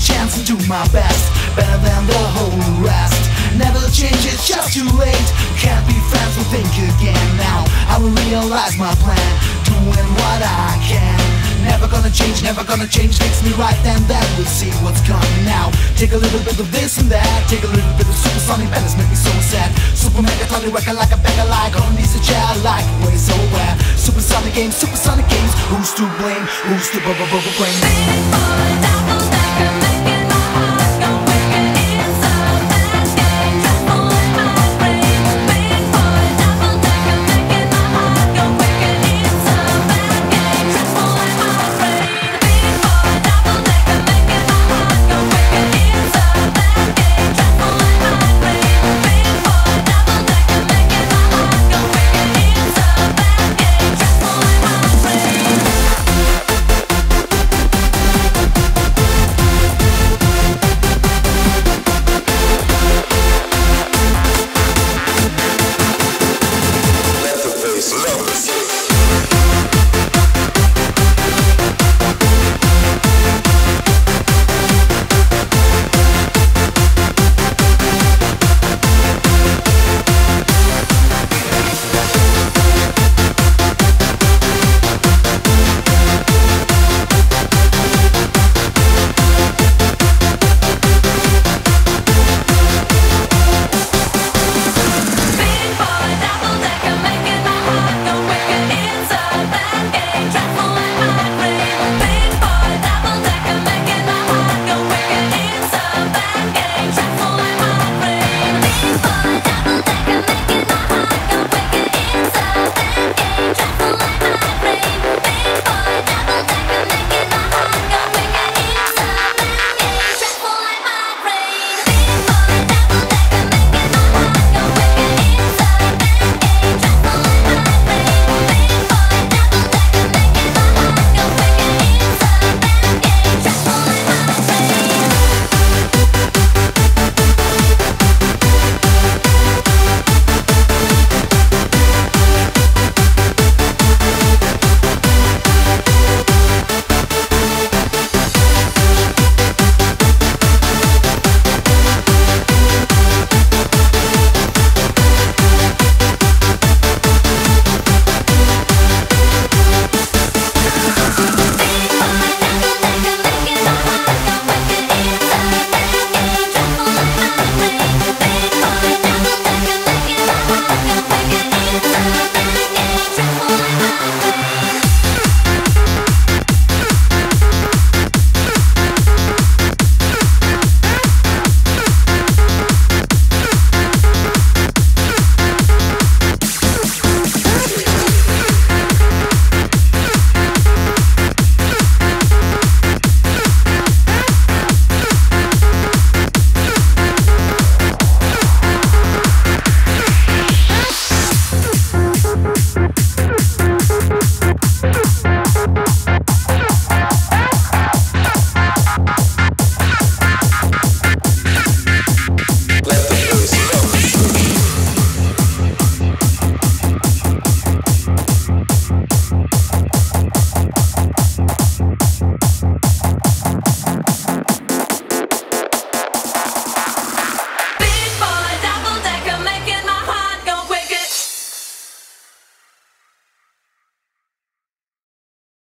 Chance and do my best, better than the whole rest. Never change, it's just too late. Can't be friends, we'll think again. Now I will realize my plan, doing what I can. Never gonna change, never gonna change. Fix me right then, then we'll see what's coming now. Take a little bit of this and that, take a little bit of supersonic balance, make me so sad. Super mega totally record like a beggar, like on these a chair, like way so. Supersonic games, supersonic games. Who's to blame? Who's to blame?